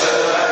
Yes,